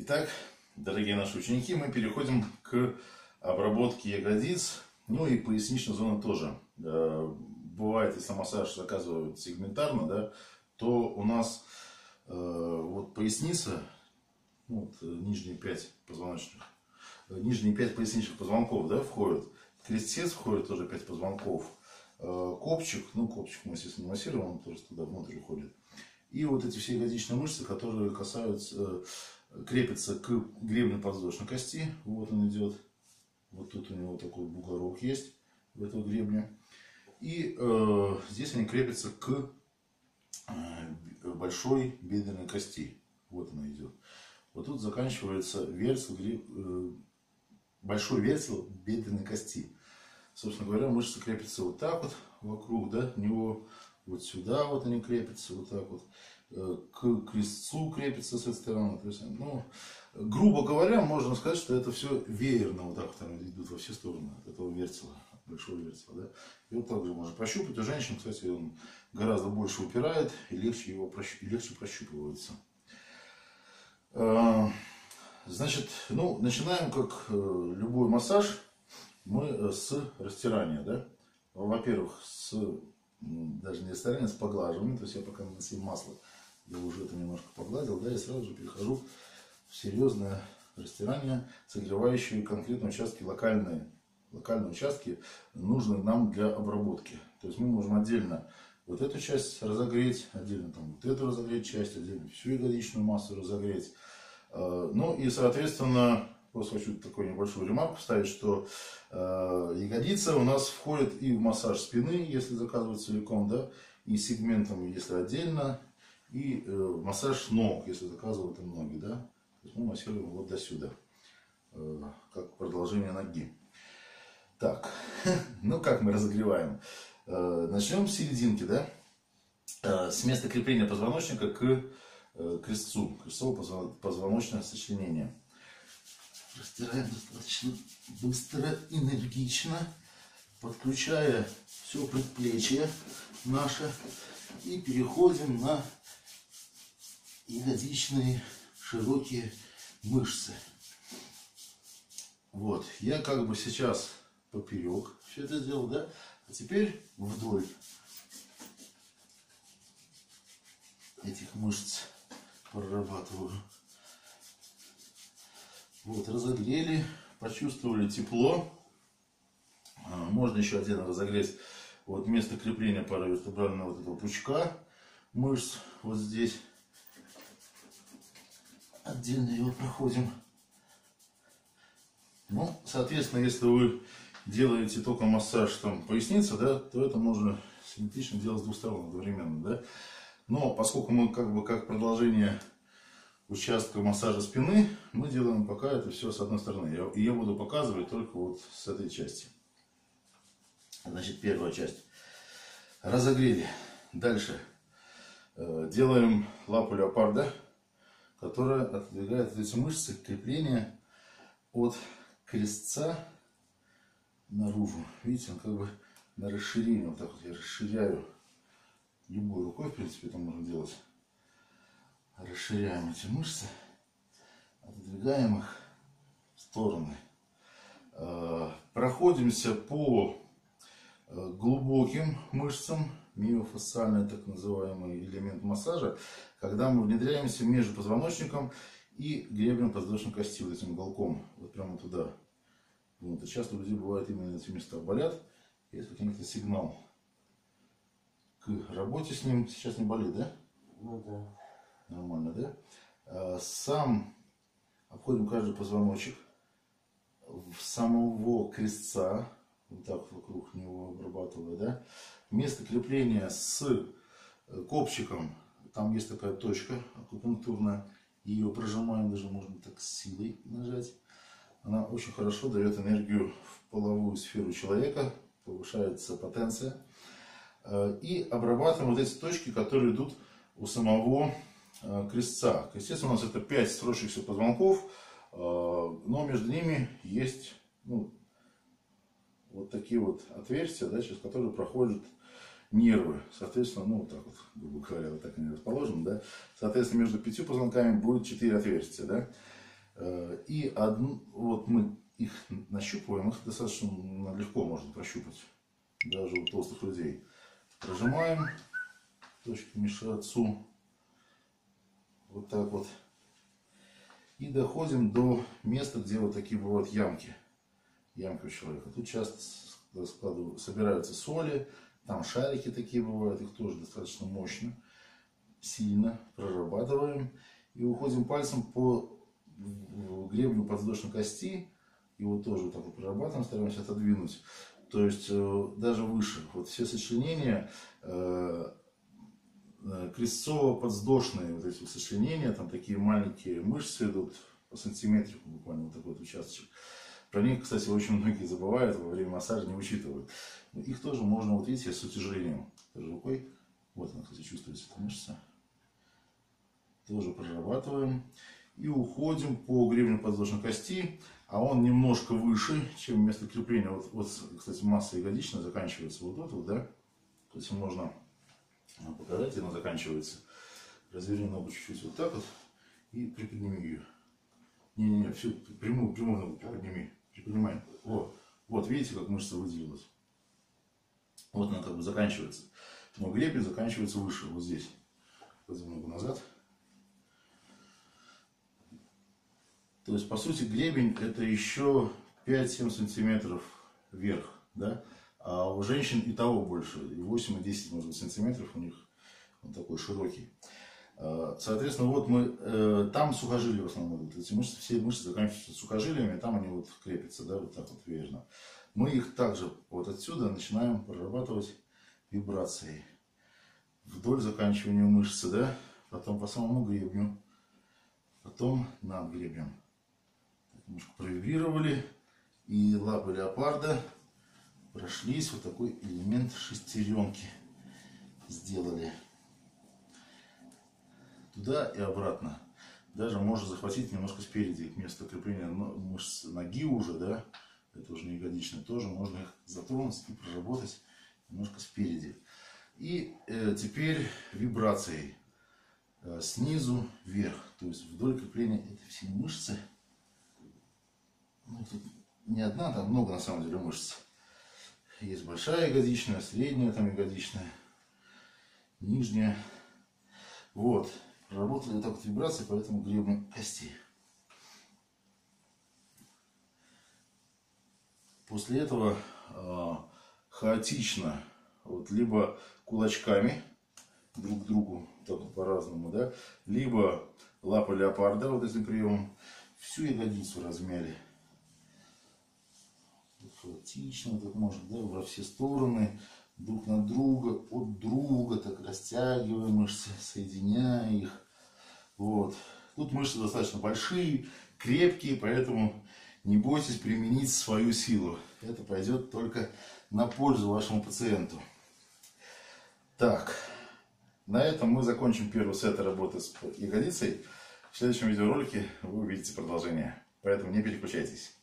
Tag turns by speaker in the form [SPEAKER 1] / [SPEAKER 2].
[SPEAKER 1] Итак, дорогие наши ученики, мы переходим к обработке ягодиц, ну и поясничной зоны тоже. Э, бывает, если массаж заказывают сегментарно, да, то у нас э, вот поясница, ну, вот, э, нижние пять позвоночных, нижние пять поясничных позвонков, да, входят. Крестец входит тоже пять позвонков. Копчик, ну, копчик мы, естественно, массируем, он тоже туда внутрь уходит. И вот эти все ягодичные мышцы, которые касаются крепится к гребню подвздошной кости. Вот он идет. Вот тут у него такой бугорок есть в этого гребня. И э, здесь они крепятся к э, большой бедренной кости. Вот она идет. Вот тут заканчивается версел, э, большой версел бедренной кости. Собственно говоря, мышцы крепятся вот так вот вокруг, да, него вот сюда вот они крепятся, вот так вот. Э, к крестцу крепится с этой стороны. То есть, ну, грубо говоря, можно сказать, что это все веерно вот так вот идут во все стороны от этого вертела, большого вертела. Да? И вот так же можно прощупать. У женщин, кстати, он гораздо больше упирает и легче, его прощ... и легче прощупывается. Э, значит, ну, начинаем как э, любой массаж, мы с растирания, да. Во-первых, с даже не растирания, а с поглаживанием, то есть я пока наносил масло я уже это немножко погладил, да, и сразу же перехожу в серьезное растирание, согревающие конкретные участки, локальные, локальные участки, нужны нам для обработки. То есть мы можем отдельно вот эту часть разогреть, отдельно там вот эту разогреть часть, отдельно всю ягодичную массу разогреть. А, ну и, соответственно, просто хочу такой небольшую ремарку вставить, что э, ягодица у нас входит и в массаж спины, если заказывать целиком, да, и сегментом, если отдельно, и э, массаж ног, если заказывают им ноги, да. То есть мы массируем вот до сюда, э, как продолжение ноги. Так, ну как мы разогреваем? Э, начнем с серединки, да. Э, с места крепления позвоночника к э, крестцу, крестцово-позвоночное сочленение. Растираем достаточно быстро, энергично, подключая все предплечье наше и переходим на ягодичные широкие мышцы. Вот, я как бы сейчас поперек все это сделал, да? А теперь вдоль этих мышц прорабатываю. Вот, разогрели, почувствовали тепло. А, можно еще отдельно разогреть вот место крепления паравертебрального вот этого пучка мышц вот здесь отдельно его проходим. Ну, соответственно, если вы делаете только массаж там поясницы, да, то это можно симметрично делать с двух сторон одновременно, да. Но поскольку мы как бы как продолжение участка массажа спины, мы делаем пока это все с одной стороны. Я, я буду показывать только вот с этой части. Значит, первая часть. Разогрели. Дальше. Э, делаем лапу леопарда которая отодвигает эти мышцы крепления от крестца наружу. Видите, он как бы на расширение, вот так вот я расширяю любой рукой, в принципе, это можно делать. Расширяем эти мышцы, отодвигаем их в стороны. Э, проходимся по э, глубоким мышцам, миофасциальный так называемый элемент массажа, когда мы внедряемся между позвоночником и гребнем подвздошной кости, вот этим уголком, вот прямо туда. Вот. И часто у людей бывает именно эти места болят, есть какой-то сигнал к работе с ним. Сейчас не болит, да?
[SPEAKER 2] Ну да.
[SPEAKER 1] Нормально, да? А, сам обходим каждый позвоночек самого крестца, вот так вокруг него обрабатывая, да? Место крепления с э, копчиком там есть такая точка акупунктурная. Ее прожимаем, даже можно так силой нажать. Она очень хорошо дает энергию в половую сферу человека, повышается потенция. Э, и обрабатываем вот эти точки, которые идут у самого э, крестца. Крестец у нас это 5 сросшихся позвонков, но между ними есть ну, вот такие вот отверстия, да, через которые проходит нервы. Соответственно, ну, вот так вот, грубо говоря, вот так они расположены, да. Соответственно, между пятью позвонками будет четыре отверстия, да. Э, и одну, вот мы их нащупываем, их достаточно легко можно прощупать, даже у толстых людей. Прожимаем точку Мишацу, вот так вот. И доходим до места, где вот такие бывают ямки. Ямки у человека. Тут часто складывают, собираются соли, там шарики такие бывают, их тоже достаточно мощно, сильно прорабатываем. И уходим пальцем по гребню подвздошной кости, его тоже вот так вот прорабатываем, стараемся отодвинуть. То есть э, даже выше. Вот все сочленения э, э, крестцово-подвздошные вот эти сочленения, там такие маленькие мышцы идут по сантиметрику буквально вот такой вот участочек. Про них, кстати, очень многие забывают, во время массажа не учитывают. Их тоже можно, вот видите, с утяжелением. Тоже рукой. Вот она, кстати, чувствуется, эта мышца. Тоже прорабатываем. И уходим по гребню подвздошной кости. А он немножко выше, чем место крепления. Вот, вот кстати, масса ягодичная заканчивается вот тут вот, да. То есть можно показать, она заканчивается. Разверни ногу чуть-чуть вот так вот и приподними ее. Не-не-не, всю прямую, прямую ногу приподними. Приподнимай. Вот. Вот, видите, как мышца выделилась. Вот она как бы заканчивается. Но гребень заканчивается выше, вот здесь. Ногу назад. То есть, по сути, гребень это еще 5-7 сантиметров вверх, да? А у женщин и того больше, и 8, и 10, может быть, сантиметров у них он такой широкий. А, соответственно, вот мы, э, там сухожилия в основном идут. Эти мышцы, все мышцы заканчиваются сухожилиями, там они вот крепятся, да, вот так вот вверно. Мы их также вот отсюда начинаем прорабатывать вибрацией. Вдоль заканчивания мышцы, да, потом по самому гребню, потом над гребнем немножко провибрировали. И лапы леопарда прошлись. Вот такой элемент шестеренки сделали. Туда и обратно. Даже можно захватить немножко спереди место крепления мышц ноги уже, да, это уже не тоже можно их затронуть и проработать немножко спереди. И э, теперь вибрацией э, снизу вверх, то есть вдоль крепления этой всей мышцы ну, тут не одна, там много на самом деле мышц. Есть большая ягодичная, средняя там ягодичная, нижняя. Вот. Проработали вот так вот вибрации, поэтому гребню кости. После этого э, хаотично, вот, либо кулачками друг к другу, так по-разному, да, либо лапа леопарда вот этим приемом, всю ягодицу размяли хаотично, так может, да, во все стороны, друг на друга, от друга, так растягивая мышцы, соединяя их. Вот. Тут мышцы достаточно большие, крепкие, поэтому не бойтесь применить свою силу. Это пойдет только на пользу вашему пациенту. Так, на этом мы закончим первый сет работы с ягодицей. В следующем видеоролике вы увидите продолжение. Поэтому не переключайтесь.